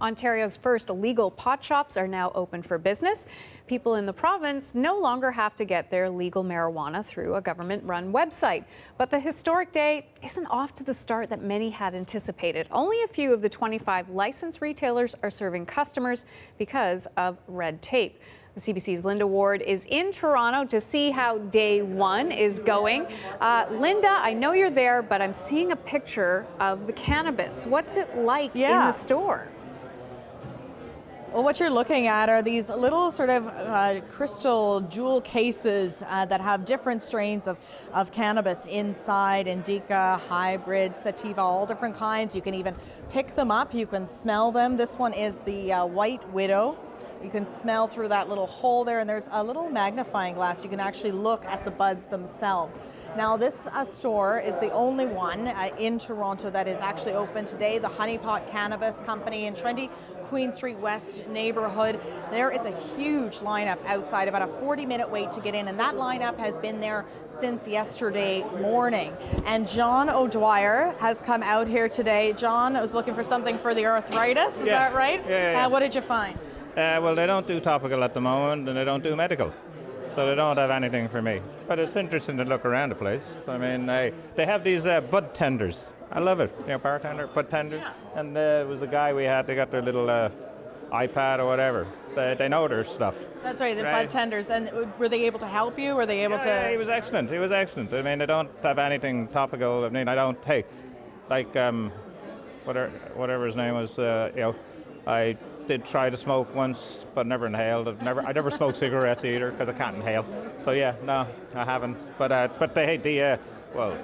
Ontario's first legal pot shops are now open for business. People in the province no longer have to get their legal marijuana through a government run website. But the historic day isn't off to the start that many had anticipated. Only a few of the 25 licensed retailers are serving customers because of red tape. The CBC's Linda Ward is in Toronto to see how day one is going. Uh, Linda, I know you're there, but I'm seeing a picture of the cannabis. What's it like yeah. in the store? Well, what you're looking at are these little sort of uh, crystal jewel cases uh, that have different strains of, of cannabis inside, indica, hybrid, sativa, all different kinds. You can even pick them up, you can smell them. This one is the uh, White Widow. You can smell through that little hole there, and there's a little magnifying glass. You can actually look at the buds themselves. Now, this uh, store is the only one uh, in Toronto that is actually open today. The Hunny Pot Cannabis Company in trendy Queen Street West neighborhood. There is a huge lineup outside, about a 40 minute wait to get in, and that lineup has been there since yesterday morning. And John O'Dwyer has come out here today. John was looking for something for the arthritis, is yeah. that right? Yeah, yeah, yeah. Uh, what did you find? Uh, well, they don't do topical at the moment, and they don't do medical. So they don't have anything for me. But it's interesting to look around the place. I mean, I, they have these uh, bud tenders. I love it. You know, bartender, bud tenders. Yeah. And uh, it was a guy we had, they got their little uh, iPad or whatever. They, they know their stuff. That's right, the right? bud tenders. And were they able to help you? Were they able yeah, to? Yeah, he was excellent. He was excellent. I mean, they don't have anything topical. I mean, I don't take, like, um, whatever, whatever his name was, uh, you know, I did try to smoke once, but never inhaled. I've never, I never smoked cigarettes either because I can't inhale. So yeah, no, I haven't. But uh, but they the uh, well,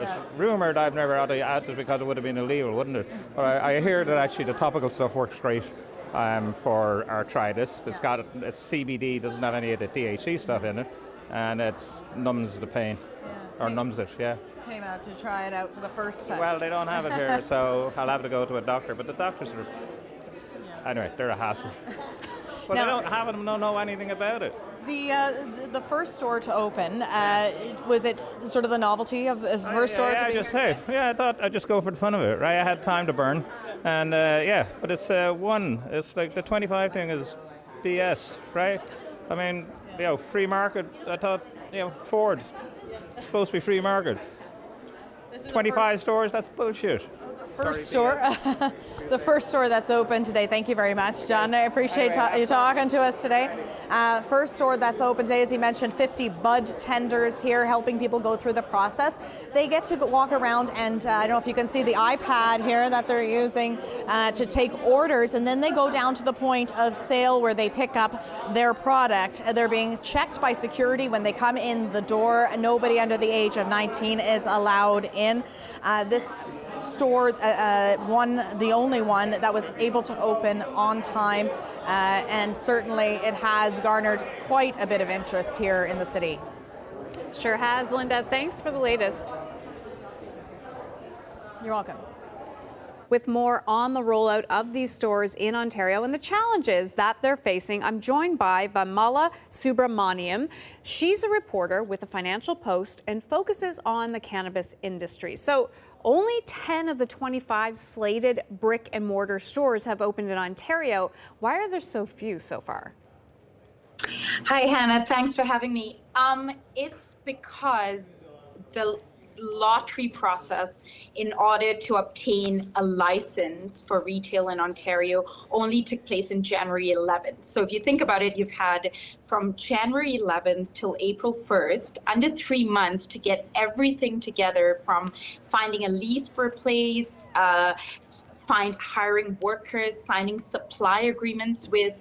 it's rumored I've never had it because it would have been illegal, wouldn't it? But I, I hear that actually the topical stuff works great. Um, for arthritis, it's got it's CBD, doesn't have any of the THC stuff in it, and it numbs the pain, or numbs it, yeah came out to try it out for the first time. Well, they don't have it here, so I'll have to go to a doctor. But the doctors are anyway, they're a hassle. But now, I don't have them, don't know anything about it. The uh, the first store to open uh, was it sort of the novelty of the first yeah, store? Yeah, I just hey, yeah, I thought I'd just go for the fun of it, right? I had time to burn, and uh, yeah, but it's uh, one. It's like the 25 thing is BS, right? I mean, you know, free market. I thought you know Ford supposed to be free market. 25 stores, that's bullshit first store, the first store that's open today. Thank you very much, John. I appreciate ta- you talking to us today. Uh, first store that's open today, as you mentioned, 50 bud tenders here helping people go through the process. They get to walk around and uh, I don't know if you can see the iPad here that they're using uh, to take orders, and then they go down to the point of sale where they pick up their product. They're being checked by security when they come in the door. Nobody under the age of 19 is allowed in. Uh, this store, uh, uh, one, the only one that was able to open on time, uh, and certainly it has garnered quite a bit of interest here in the city. Sure has, Linda. Thanks for the latest. You're welcome with more on the rollout of these stores in Ontario and the challenges that they're facing. I'm joined by Vanmala Subramaniam. She's a reporter with the Financial Post and focuses on the cannabis industry. So only 10 of the 25 slated brick and mortar stores have opened in Ontario. Why are there so few so far? Hi, Hannah. Thanks for having me. Um, it's because the lottery process in order to obtain a license for retail in Ontario only took place in January 11th. So if you think about it, you've had from January 11th till April 1st, under three months to get everything together from finding a lease for a place, uh, find hiring workers, signing supply agreements with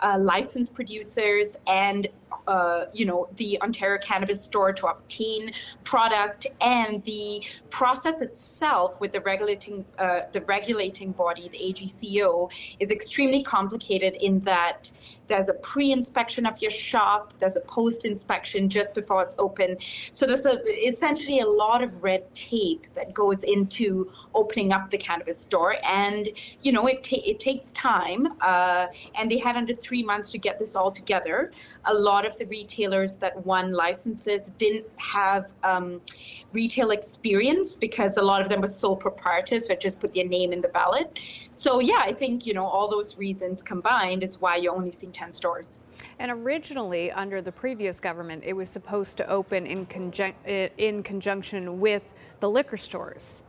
uh, licensed producers, and uh, you know the Ontario Cannabis Store to obtain product, and the process itself with the regulating uh, the regulating body, the AGCO, is extremely complicated in that there's a pre-inspection of your shop, there's a post-inspection just before it's open. So there's a, essentially a lot of red tape that goes into opening up the cannabis store, and you know it ta- it takes time, uh, and they had under three months to get this all together. a lot of the retailers that won licenses didn't have um, retail experience because a lot of them were sole proprietors or just put their name in the ballot. So yeah, I think you know all those reasons combined is why you're only seeing 10 stores. And originally, under the previous government, it was supposed to open in, conjun in conjunction with the liquor stores.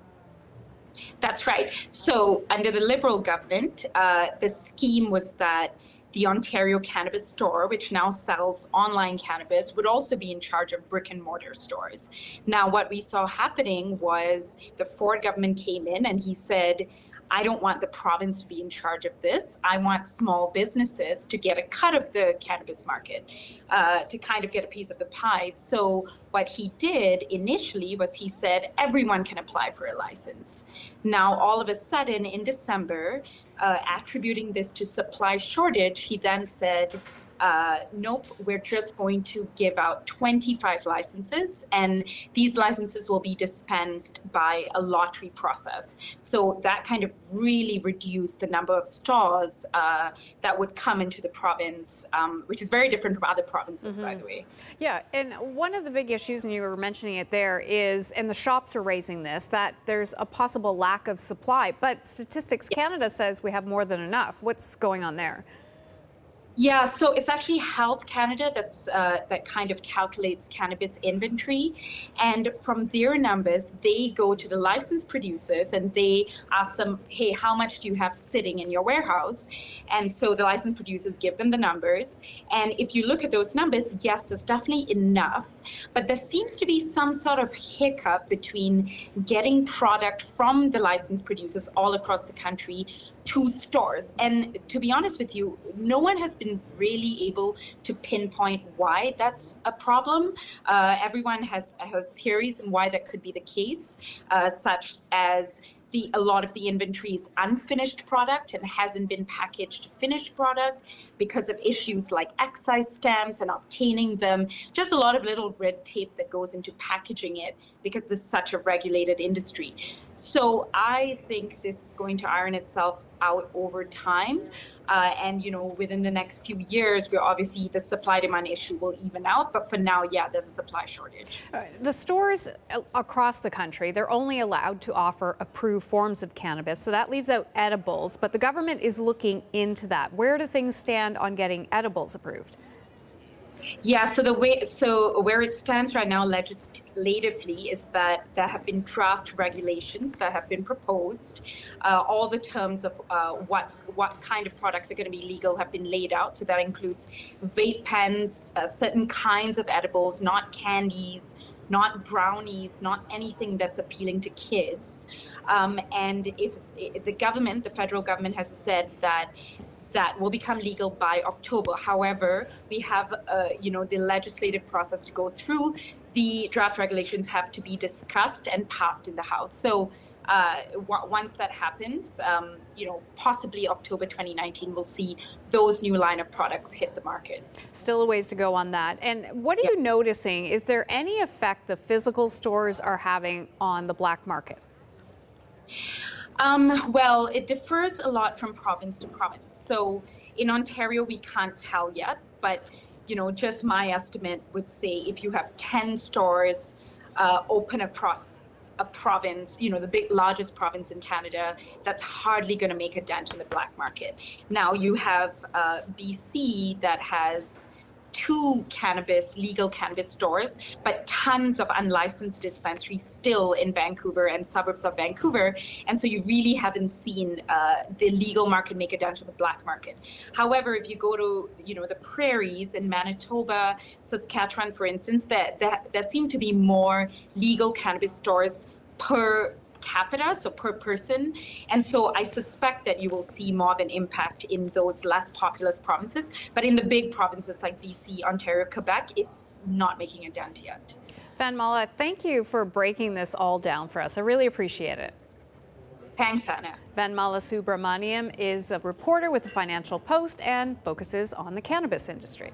That's right. So, under the Liberal government, uh, the scheme was that the Ontario Cannabis Store, which now sells online cannabis, would also be in charge of brick and mortar stores. Now, what we saw happening was the Ford government came in and he said, I don't want the province to be in charge of this. I want small businesses to get a cut of the cannabis market, uh, to kind of get a piece of the pie. So, what he did initially was he said everyone can apply for a license. Now, all of a sudden in December, uh, attributing this to supply shortage, he then said, uh, nope, we're just going to give out 25 licenses, and these licenses will be dispensed by a lottery process. So that kind of really reduced the number of stores uh, that would come into the province, um, which is very different from other provinces, mm-hmm. by the way. Yeah, and one of the big issues, and you were mentioning it there, is, and the shops are raising this, that there's a possible lack of supply. But Statistics yeah. Canada says we have more than enough. What's going on there? Yeah, so it's actually Health Canada that's uh, that kind of calculates cannabis inventory, and from their numbers, they go to the licensed producers and they ask them, "Hey, how much do you have sitting in your warehouse?" And so the licensed producers give them the numbers, and if you look at those numbers, yes, there's definitely enough, but there seems to be some sort of hiccup between getting product from the licensed producers all across the country to stores. And to be honest with you, no one has been really able to pinpoint why that's a problem. Uh, everyone has, has theories on why that could be the case, uh, such as the, a lot of the inventory is unfinished product and hasn't been packaged finished product because of issues like excise stamps and obtaining them. Just a lot of little red tape that goes into packaging it because this is such a regulated industry. So I think this is going to iron itself out over time. Uh, and you know, within the next few years, we're obviously the supply demand issue will even out. But for now, yeah, there's a supply shortage. Uh, the stores across the country, they're only allowed to offer approved forms of cannabis. So that leaves out edibles. But the government is looking into that. Where do things stand on getting edibles approved? Yeah, so the way so where it stands right now legislatively is that there have been draft regulations that have been proposed. Uh, all the terms of uh, what what kind of products are going to be legal have been laid out. So that includes vape pens, uh, certain kinds of edibles, not candies, not brownies, not anything that's appealing to kids. Um, and if, if the government, the federal government, has said that that will become legal by October. However, we have, uh, you know, the legislative process to go through. The draft regulations have to be discussed and passed in the House. So uh, once that happens, um, you know, possibly October 2019, we'll see those new line of products hit the market. Still a ways to go on that. And what are yep. you noticing? Is there any effect the physical stores are having on the black market? Um, well, it differs a lot from province to province. So in Ontario, we can't tell yet, but you know, just my estimate would say if you have 10 stores uh, open across a province, you know, the big largest province in Canada, that's hardly going to make a dent in the black market. Now you have uh, BC that has two cannabis, legal cannabis stores, but tons of unlicensed dispensaries still in Vancouver and suburbs of Vancouver. And so you really haven't seen uh, the legal market make it down to the black market. However, if you go to, you know, the prairies in Manitoba, Saskatchewan, for instance, that, that there seem to be more legal cannabis stores per capita, so per person. And so I suspect that you will see more of an impact in those less populous provinces. But in the big provinces like BC, Ontario, Quebec, it's not making a dent yet. Vanmala, thank you for breaking this all down for us. I really appreciate it. Thanks, Anna. Vanmala Subramaniam is a reporter with the Financial Post and focuses on the cannabis industry.